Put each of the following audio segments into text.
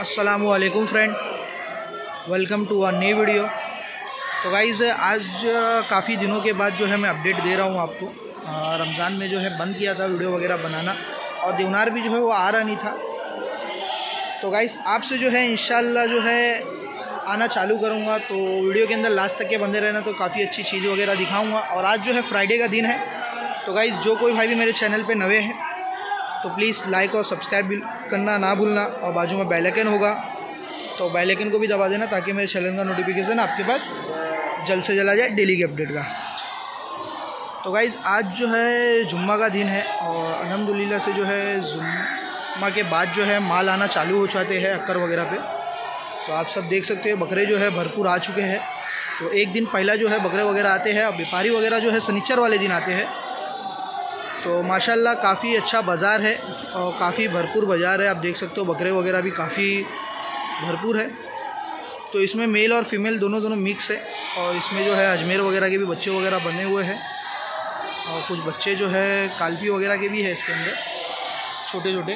असलकुम friend welcome to a new video तो guys आज काफ़ी दिनों के बाद जो है मैं अपडेट दे रहा हूँ आपको। रमज़ान में जो है बंद किया था वीडियो वगैरह बनाना और देवनार भी जो है वो आ रहा नहीं था। तो गाइज़ आपसे जो है इन जो है आना चालू करूँगा। तो वीडियो के अंदर लास्ट तक के बंदे रहना तो काफ़ी अच्छी चीज़ वगैरह दिखाऊँगा। और आज जो है फ्राइडे का दिन है। तो गाइज़ जो कोई भाई भी मेरे चैनल पर नवे हैं तो प्लीज़ लाइक और सब्सक्राइब करना ना भूलना और बाजू में बेलैकन होगा। तो बेलैकन को भी दबा देना ताकि मेरे चैनल का नोटिफिकेशन आपके पास जल्द से जल्द आ जाए डेली के अपडेट का। तो गाइज़ आज जो है जुम्मा का दिन है और अलहमदिल्ला से जो है जुम्मा के बाद जो है माल आना चालू हो जाते हैं अक्कर वगैरह पे। तो आप सब देख सकते हो, बकरे जो है भरपूर आ चुके हैं। तो एक दिन पहला जो है बकरे वगैरह आते हैं और व्यापारी वगैरह जो है सनीचर वाले दिन आते हैं। तो माशाल्लाह काफ़ी अच्छा बाज़ार है और काफ़ी भरपूर बाज़ार है। आप देख सकते हो, बकरे वगैरह भी काफ़ी भरपूर है। तो इसमें मेल और फीमेल दोनों दोनों मिक्स है और इसमें जो है अजमेर वगैरह के भी बच्चे वगैरह बने हुए हैं और कुछ बच्चे जो है कालपी वगैरह के भी है इसके अंदर छोटे छोटे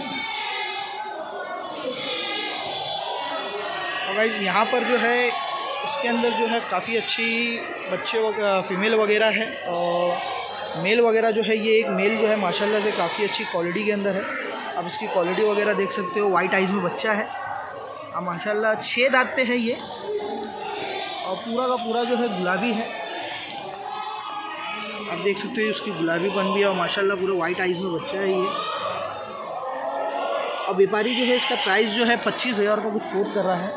और यहाँ पर जो है, इसके अंदर जो है काफ़ी अच्छी बच्चे फीमेल वगैरह है और मेल वगैरह जो है, ये एक मेल जो है, माशाल्लाह से काफ़ी अच्छी क्वालिटी के अंदर है। अब इसकी क्वालिटी वगैरह देख सकते हो वाइट आइज़ में बच्चा है। अब माशाल्लाह छः दांत पे है ये, और पूरा का पूरा जो है गुलाबी है। आप देख सकते हो उसकी गुलाबीपन भी है, और माशाल्लाह पूरे वाइट आइज़ में बच्चा है ये। और व्यापारी जो है, इसका प्राइस जो है पच्चीस हज़ार रुपये कुछ कोट कर रहा है।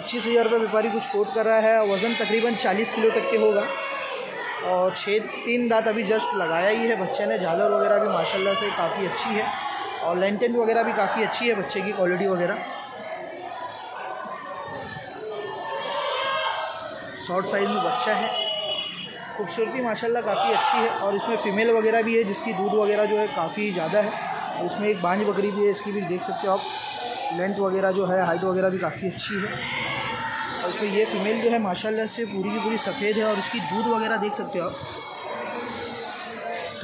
पच्चीस हज़ार रुपये व्यापारी कुछ कोट कर रहा है, वज़न तकरीबन चालीस किलो तक के होगा। और छः, तीन दांत अभी जस्ट लगाया ही है, बच्चे ने झालर वगैरह भी माशाल्लाह से काफ़ी अच्छी है, और लेंटेन वगैरह भी काफ़ी अच्छी है बच्चे की क्वालिटी वगैरह। शॉर्ट साइज़ में बच्चा है, खूबसूरती माशाल्लाह काफ़ी अच्छी है, और इसमें फ़ीमेल वगैरह भी है, जिसकी दूध वगैरह जो है काफ़ी ज़्यादा है इसमें एक बांझ बकरी भी है, इसकी भी देख सकते हो आप। लेंथ वगैरह जो है, हाइट वगैरह भी काफ़ी अच्छी है। और इसमें ये फीमेल जो है, माशाल्लाह से पूरी की पूरी सफ़ेद है और इसकी दूध वगैरह देख सकते हो आप।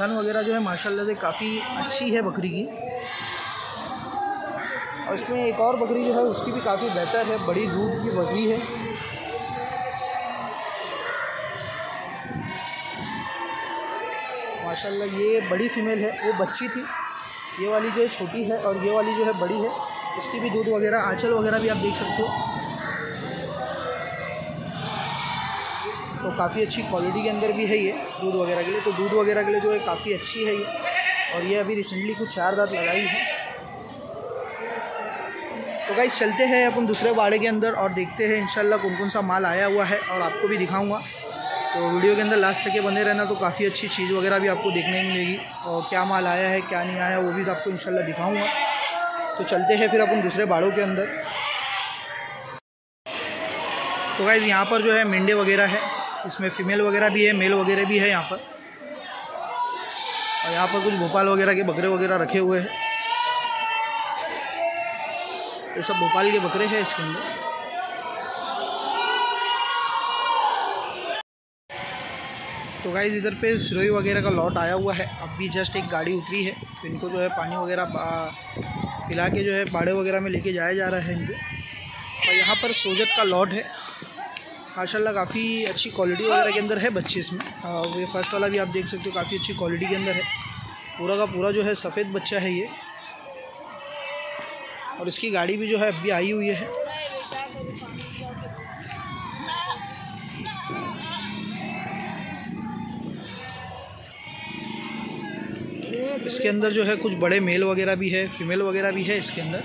थन वगैरह जो है, माशाल्लाह से काफ़ी अच्छी है बकरी की। और इसमें एक और बकरी जो है, उसकी भी काफ़ी बेहतर है, बड़ी दूध की बकरी है। माशाल्लाह ये बड़ी फीमेल है, वो बच्ची थी। ये वाली जो है छोटी है और ये वाली जो है बड़ी है। इसकी भी दूध वगैरह, आँचल वगैरह भी आप देख सकते हो। तो काफ़ी अच्छी क्वालिटी के अंदर भी है ये दूध वगैरह के लिए। तो दूध वगैरह के लिए जो है काफ़ी अच्छी है ये। और ये अभी रिसेंटली कुछ चार दांत लगाई है। तो गाइस चलते हैं अपन दूसरे बाड़े के अंदर और देखते हैं इंशाल्लाह कौन कौन सा माल आया हुआ है और आपको भी दिखाऊँगा। तो वीडियो के अंदर लास्ट तक के बने रहना तो काफ़ी अच्छी चीज़ वगैरह भी आपको देखने मिलेगी। और क्या माल आया है, क्या नहीं आया, वो भी तो आपको इंशाल्लाह दिखाऊँगा। तो चलते हैं फिर अपन दूसरे बाड़ों के अंदर। तो गाइज़ यहाँ पर जो है मिंडे वगैरह है। इसमें फ़ीमेल वगैरह भी है मेल वगैरह भी है यहाँ पर। और यहाँ पर कुछ भोपाल वगैरह के बकरे वगैरह रखे हुए हैं। ये सब भोपाल के बकरे हैं इसके अंदर। तो गाइज़ इधर पे सिरोई वगैरह का लॉट आया हुआ है। अब भी जस्ट एक गाड़ी उतरी है। इनको जो है पानी वगैरह पिला के जो है बाड़े वगैरह में लेके जाया जा रहा है इनको। और यहाँ पर सोजत का लॉट है। माशाल्लाह काफ़ी अच्छी क्वालिटी वगैरह के अंदर है बच्चे इसमें। और ये फ़र्स्ट वाला भी आप देख सकते हो, काफ़ी अच्छी क्वालिटी के अंदर है। पूरा का पूरा जो है सफ़ेद बच्चा है ये। और इसकी गाड़ी भी जो है अभी आई हुई है। इसके अंदर जो है कुछ बड़े मेल वगैरह भी है फीमेल वगैरह भी है इसके अंदर।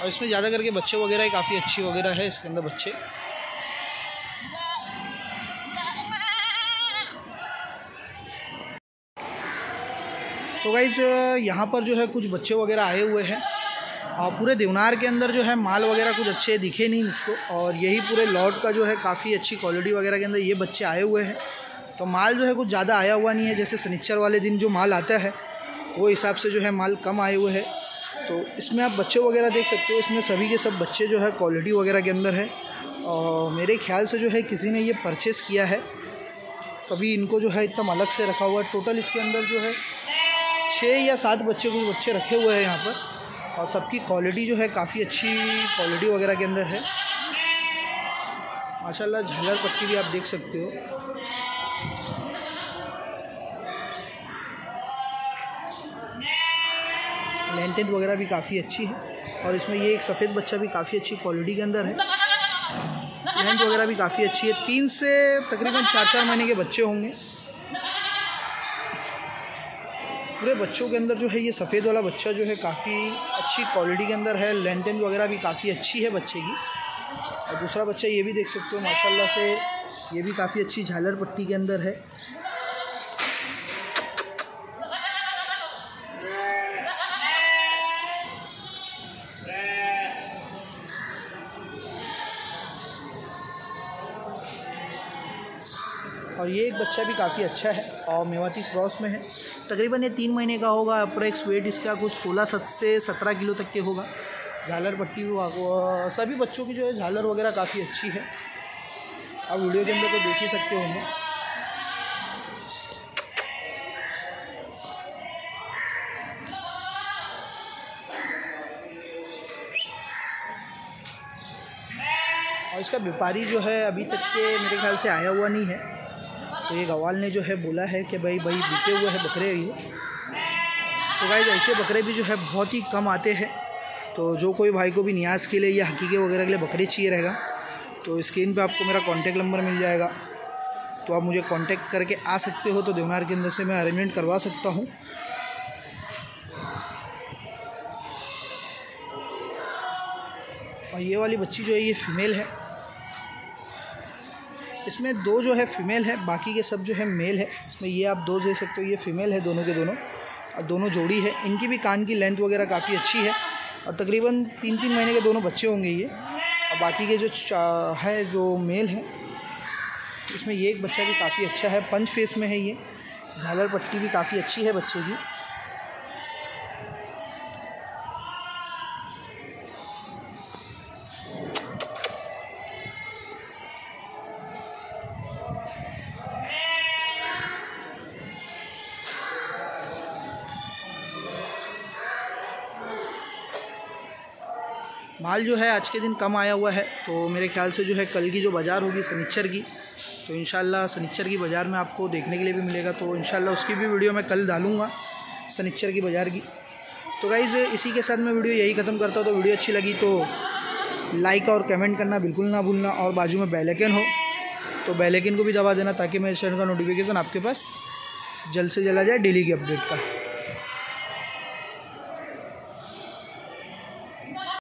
और इसमें ज़्यादा करके बच्चे वगैरह ही काफ़ी अच्छी वगैरह है इसके अंदर बच्चे। तो गाइज़ यहाँ पर जो है कुछ बच्चे वगैरह आए हुए हैं। और पूरे देवनार के अंदर जो है माल वगैरह कुछ अच्छे दिखे नहीं मुझको। और यही पूरे लॉट का जो है काफ़ी अच्छी क्वालिटी वगैरह के अंदर ये बच्चे आए हुए हैं। तो माल जो है कुछ ज़्यादा आया हुआ नहीं है, जैसे सनीचर वाले दिन जो माल आता है वो हिसाब से जो है माल कम आए हुए है। तो इसमें आप बच्चे वगैरह देख सकते हो, इसमें सभी के सब बच्चे जो है क्वालिटी वगैरह के अंदर है। और मेरे ख्याल से जो है किसी ने ये परचेस किया है, तभी इनको जो है इतना अलग से रखा हुआ है। टोटल इसके अंदर जो है छः या सात बच्चे, कुछ बच्चे रखे हुए हैं यहाँ पर। और सबकी क्वालिटी जो है काफ़ी अच्छी क्वालिटी वगैरह के अंदर है। माशाल्लाह, झालर पट्टी भी आप देख सकते हो। लेंटेंथ वगैरह भी काफ़ी अच्छी है, और इसमें ये एक सफ़ेद बच्चा भी काफ़ी अच्छी क्वालिटी के अंदर है। लेंथ वगैरह भी काफ़ी अच्छी है। तीन से तकरीबन चार चार महीने के बच्चे होंगे। पूरे बच्चों के अंदर जो है ये सफ़ेद वाला बच्चा जो है काफ़ी अच्छी क्वालिटी के अंदर है। लेंटेंथ वगैरह भी काफ़ी अच्छी है बच्चे की। और दूसरा बच्चा ये भी देख सकते हो, माशाल्लाह से ये भी काफ़ी अच्छी झालर पट्टी के अंदर है। और ये एक बच्चा भी काफ़ी अच्छा है और मेवाती क्रॉस में है। तकरीबन ये तीन महीने का होगा, अप्रोक्स वेट इसका कुछ सोलह सत से सत्रह किलो तक के होगा। झालर पट्टी सभी बच्चों की जो है झालर वगैरह काफ़ी अच्छी है। आप वीडियो के अंदर तो देख ही सकते होंगे। और इसका व्यापारी जो है अभी तक के मेरे ख्याल से आया हुआ नहीं है। तो ये गवाल ने जो है बोला है कि भाई भाई, बिके हुए हैं बकरे ये तो भाई ऐसे बकरे भी जो है बहुत ही कम आते हैं। तो जो कोई भाई को भी न्याज के लिए या हकीके वगैरह के लिए बकरे चाहिए रहेगा तो स्क्रीन पे आपको मेरा कॉन्टैक्ट नंबर मिल जाएगा। तो आप मुझे कॉन्टैक्ट करके आ सकते हो तो देवनार के अंदर से मैं अरेंजमेंट करवा सकता हूँ। और ये वाली बच्ची जो है, ये फीमेल है। इसमें दो जो है फीमेल है, बाकी के सब जो है मेल है। इसमें ये आप दो दे सकते हो, ये फीमेल है दोनों के दोनों। और दोनों जोड़ी है। इनकी भी कान की लेंथ वगैरह काफ़ी अच्छी है। और तकरीबन तीन तीन महीने के दोनों बच्चे होंगे ये। और बाकी के जो है, जो मेल है, इसमें ये एक बच्चा भी काफ़ी अच्छा है। पंच फेस में है ये। झालर पट्टी भी काफ़ी अच्छी है बच्चे की। माल जो है आज के दिन कम आया हुआ है तो मेरे ख्याल से जो है कल की जो बाज़ार होगी सनीचर की तो इन सनीचर की बाज़ार में आपको देखने के लिए भी मिलेगा तो इन उसकी भी वीडियो मैं कल डालूँगा सनीचर की बाज़ार की। तो गाइज़ इसी के साथ मैं वीडियो यही ख़त्म करता हूँ तो वीडियो अच्छी लगी तो लाइक और कमेंट करना बिल्कुल ना भूलना, और बाजू में बेलैकन हो तो बेलैकन को भी दबा देना ताकि मेरे चैनल का नोटिफिकेशन आपके पास जल्द से जल्द आ जाए डेली की अपडेट का।